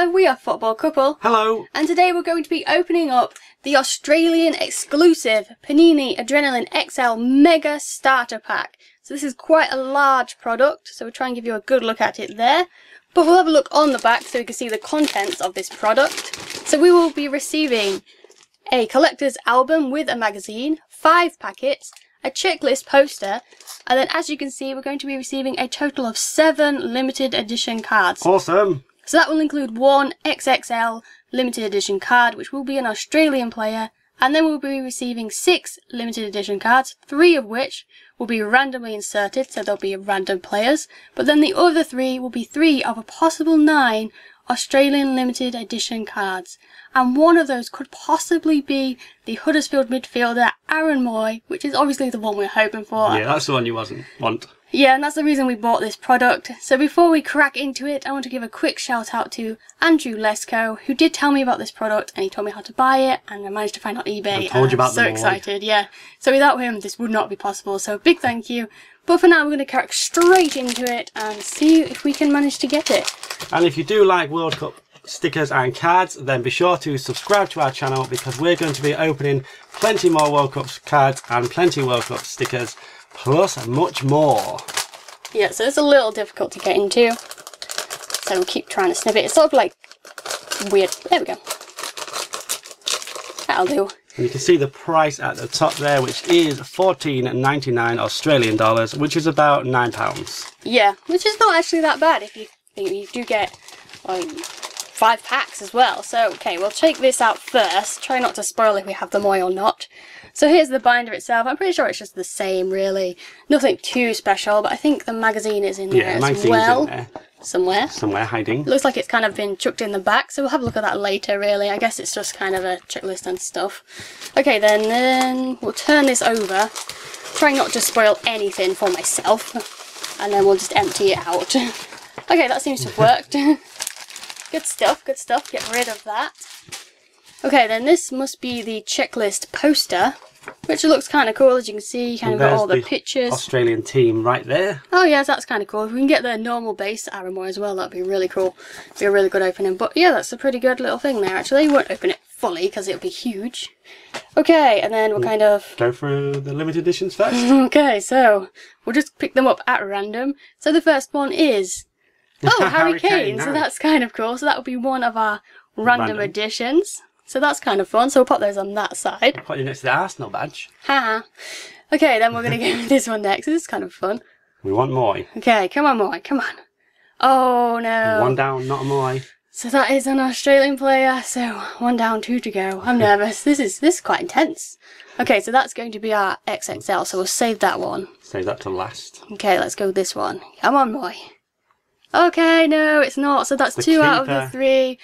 Hello, we are Football Couple. Hello. And today we're going to be opening up the Australian exclusive Panini Adrenalyn XL Mega Starter Pack. So this is quite a large product, so we'll try and give you a good look at it there. But we'll have a look on the back so we can see the contents of this product. So we will be receiving a collector's album with a magazine, five packets, a checklist poster, and then as you can see we're going to be receiving a total of seven limited edition cards. Awesome. So that will include one XXL limited edition card, which will be an Australian player, and then we'll be receiving six limited edition cards, three of which will be randomly inserted, so they'll be random players, but then the other three will be three of a possible nine Australian limited edition cards. And one of those could possibly be the Huddersfield midfielder Aaron Mooy, which is obviously the one we're hoping for. Yeah, that's the one you wasn't want. Yeah, and that's the reason we bought this product. So before we crack into it, I want to give a quick shout out to Andrew Lesko, who did tell me about this product and he told me how to buy it, and I managed to find it on eBay. I told you about so excited, yeah. So without him, this would not be possible. So big thank you. But for now, we're going to crack straight into it and see if we can manage to get it. And if you do like World Cup stickers and cards, then be sure to subscribe to our channel because we're going to be opening plenty more World Cup cards and plenty World Cup stickers, plus much more. Yeah, so it's a little difficult to get into. So we'll keep trying to snip it. It's sort of like weird. There we go. That'll do. And you can see the price at the top there, which is $14.99 Australian dollars, which is about £9. Yeah, which is not actually that bad if you think you do get like five packs as well. So okay, we'll take this out first. Try not to spoil if we have them all or not. So here's the binder itself. I'm pretty sure it's just the same, really. Nothing too special, but I think the magazine is in there as well there, somewhere. somewhere hiding. Looks like it's kind of been chucked in the back, so we'll have a look at that later, really. I guess it's just kind of a checklist and stuff. Okay, then, then we'll turn this over. Try not to spoil anything for myself. And then we'll just empty it out. okay, that seems to have worked. good stuff, good stuff. Get rid of that. Okay, then this must be the checklist poster, which looks kind of cool, as you can see. You kind of got all the there's pictures. Australian team right there. Oh yes, that's kind of cool. If we can get the normal base Aaron Mooy as well, that'd be really cool. Be a really good opening. But yeah, that's a pretty good little thing there. Actually, we won't open it fully because it'll be huge. Okay, and then we'll kind of Go through the limited editions first. okay. So we'll just pick them up at random. So the first one is oh Harry, Harry Kane. Kane, So that's kind of cool. So that would be one of our random, Random. additions. So that's kind of fun. So we'll put those on that side. Put you next to the Arsenal badge. Ha. Okay, then we're gonna go with this one next. This is kind of fun. We want Mooy. Okay, come on, Mooy. come on. Oh no. One down, not a Mooy. So that is an Australian player. So one down, two to go. I'm nervous. This is this is quite intense. Okay, so that's going to be our XXL. So we'll save that one. Save that to last. Okay, let's go with this one. Come on, boy. Okay, no, it's not. So that's The two out of the three.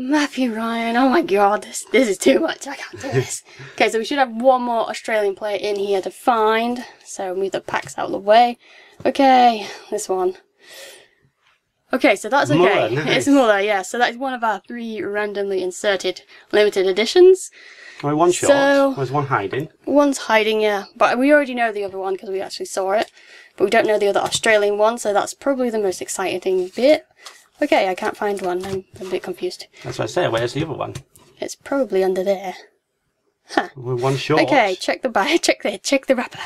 Mathew Ryan. Oh my god, this this is too much. I can't do this. okay, so we should have one more Australian player in here to find. So move the packs out of the way. Okay, this one. Okay, so that's okay. Muller, nice. It's Muller, yeah. So that's one of our three randomly inserted limited editions. Only one short. So- There's one hiding. One's hiding, yeah, but we already know the other one because we actually saw it. But we don't know the other Australian one, so that's probably the most exciting bit. Okay, I can't find one. I'm a bit confused. That's what I say. Where's the other one? It's probably under there. With one short. Okay, check the bag. Check the check the wrapper.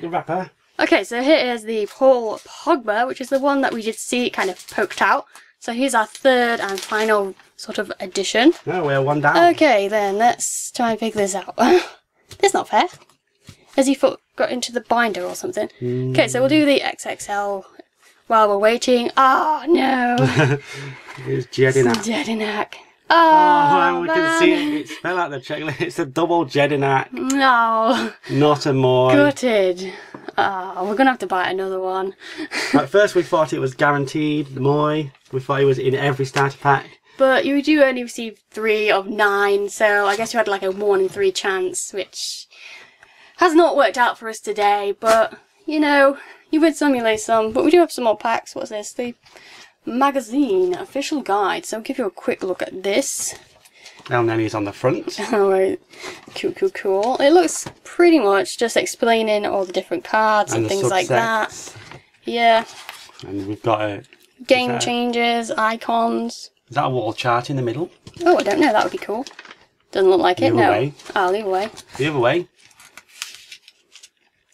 The wrapper. Okay, so here is the Paul Pogba, which is the one that we did see kind of poked out. So here's our third and final sort of addition. No, we're one down. Okay, then let's try and figure this out. That's not fair. Has he foot got into the binder or something? Hmm. Okay, so we'll do the XXL while we're waiting. Oh no, It's Jedinak. Jedinak. Oh, Oh, we can see it. It's spelled out the checklist. It's a double Jedinak, No, not a Mooy. gutted. Oh, we're gonna have to buy another one. At first, we thought it was guaranteed. The Mooy. We thought it was in every starter pack. But you do only receive three of nine, so I guess you had like a one in three chance, which has not worked out for us today. But you know, you win some, you lose some. But we do have some more packs. What's this? The magazine official guide. So I'll give you a quick look at this. Elneny's on the front. Alright, cool, cool, cool. It looks pretty much just explaining all the different cards and, the things like that. subsets. Yeah, And we've got a game that- changes, icons. Is that a wall chart in the middle? Oh, I don't know. That would be cool. Doesn't look like it. Either No. way. Oh, ah, either way. The other way.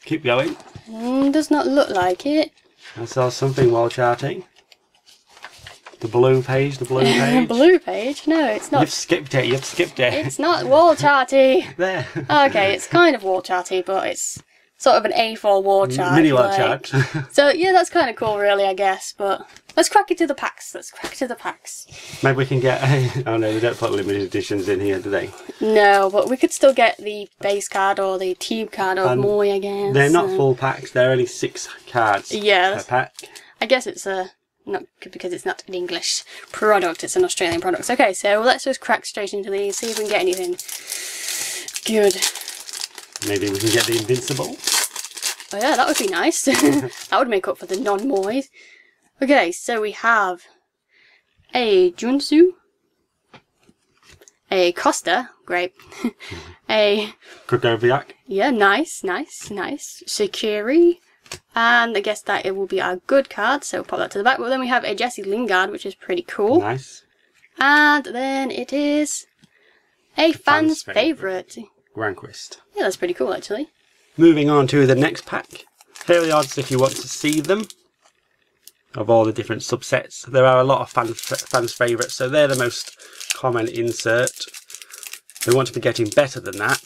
Keep going. Mm, does not look like it. I saw something wall charting. The blue page, the blue page. Blue page? No, it's not. You've skipped it, you've skipped it. It's not wall charty. there. Okay, it's kind of wall charty, but it's sort of an A4 wall chart. Mini wall like- chart. So yeah, that's kind of cool, really, I guess. But let's crack it to the packs. Let's crack it to the packs. Maybe we can get a... Oh no, they don't put limited editions in here, do they? No, but we could still get the base card or the team card of Um, Mooy, I guess. They're not full packs, they're only six cards Yeah, per pack. I guess it's a not because it's not an English product; it's an Australian product. Okay, so let's just crack straight into these, see if we can get anything good. Maybe we can get the Invincible. Oh yeah, that would be nice. that would make up for the non-moys. Okay, so we have a Junsu, a Costa, great, a Kukoviak. yeah, nice, nice, nice, Shaqiri, and I guess that it will be our good card. So pop that to the back. But then we have a Jesse Lingard, which is pretty cool, Nice. and then it is a fan's, Fan's favourite. favorite. Granqvist. Yeah, that's pretty cool actually. Moving on to the next pack. Here are the odds if you want to see them of all the different subsets. There are a lot of fans, fans' favourites, so they're the most common insert. We want to be getting better than that.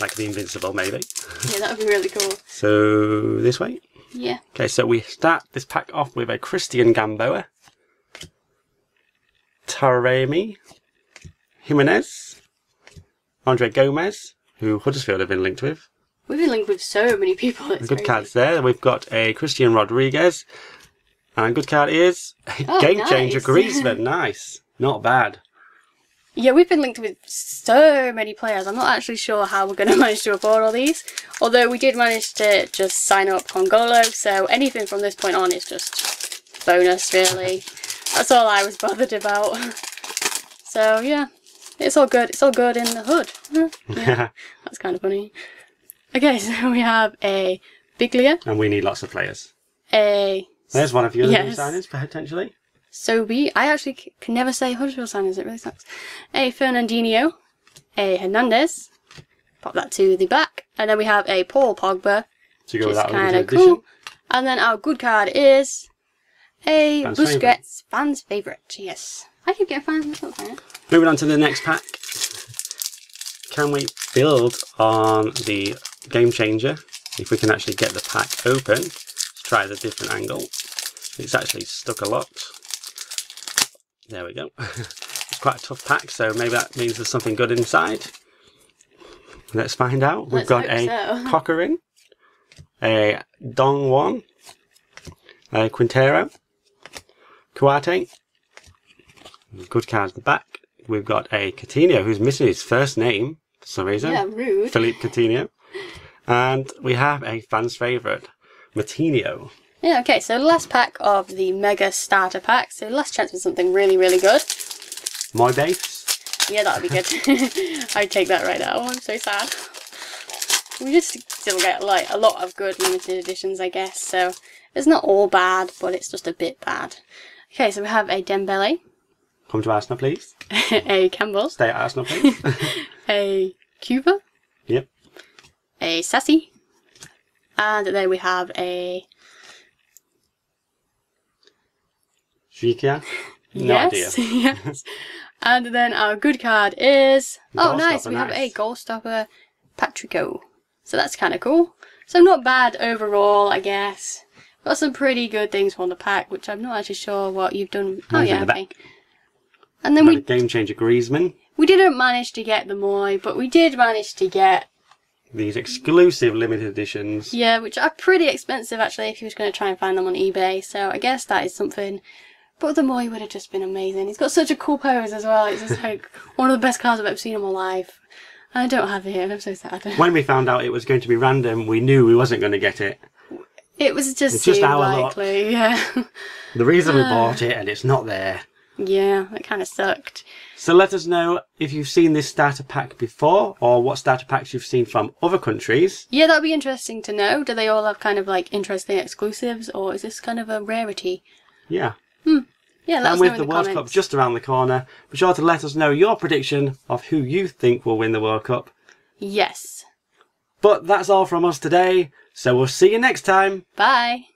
Like the Invincible, maybe. Yeah, that would be really cool. So, this way. Yeah. Okay, so we start this pack off with a Christian Gamboa, Taremi, Jimenez, Andre Gomes, who Huddersfield have been linked with. We've been linked with so many people. It's Good cards there. We've got a Christian Rodriguez, and good card is a Oh, Game Changer nice. Griezmann. Nice, not bad. Yeah, we've been linked with so many players. I'm not actually sure how we're going to manage to afford all these. Although we did manage to just sign up Kongolo, so anything from this point on is just bonus, really. That's all I was bothered about. So yeah, it's all good. It's all good in the hood. Yeah, that's kind of funny. Okay, so we have a Biglia, and we need lots of players. a There's one of your Yes. signings potentially. So we, I actually c- can never say Huddersfield signings. It really sucks. A Fernandinho, a Hernandez. Pop that to the back, and then we have a Paul Pogba, To go which with is kind of edition. cool. And then our good card is a Fans' Busquets favourite. fans favorite. Yes, I keep getting fans. Right? Moving on to the next pack. Can we build on the Game Changer? If we can actually get the pack open. Let's try the different angle. It's actually stuck a lot. There we go. it's quite a tough pack, so maybe that means there's something good inside. Let's find out. We've Let's got a so. Cochrane, a Dong Won, a Quintero, Kuate. Good cards at the back. We've got a Coutinho who's missing his first name for some reason. Yeah, rude. Philippe Coutinho. And we have a fan's favourite, Matinho. Yeah, okay, so last pack of the Mega Starter Pack. So last chance for something really, really good. My base. Yeah, that would be good. I'd take that right now. I'm so sad. We just still get like a lot of good limited editions, I guess. So it's not all bad, but it's just a bit bad. Okay, so we have a Dembele, Come to Arsenal, please. a Campbell, Stay at Arsenal, please. a Cuba. A Sassi, and then we have a Shikia. No yes, idea. yes. And then our good card is oh nice, we have a nice. goal stopper, Patricio. So that's kind of cool. So not bad overall, I guess. Got some pretty good things from the pack, which I'm not actually sure what you've done. Oh Mine's yeah, the okay. And then we Game Changer Griezmann. we didn't manage to get the Mooy, but we did manage to get These exclusive limited editions. yeah, which are pretty expensive actually if you was going to try and find them on eBay. So I guess that is something. But the Mooy would have just been amazing. He's got such a cool pose as well. It's just like one of the best cars I've ever seen in my life. I don't have it here, I'm so sad. When we found out it was going to be random, we knew we wasn't going to get it. It was just It's just our likely, yeah. The reason we Ah. bought it and it's not there. Yeah, it kind of sucked. So let us know if you've seen this starter pack before or what starter packs you've seen from other countries. Yeah, that'd be interesting to know. Do they all have kind of like interesting exclusives, or is this kind of a rarity? Yeah. Hmm. Yeah, let and us with know in the, the World Cup just around the corner, be sure to let us know your prediction of who you think will win the World Cup. Yes. But that's all from us today, so we'll see you next time. Bye.